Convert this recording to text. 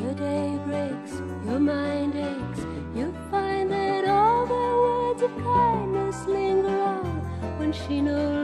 Your day breaks, your mind aches. You find that all the words of kindness linger on when she knows.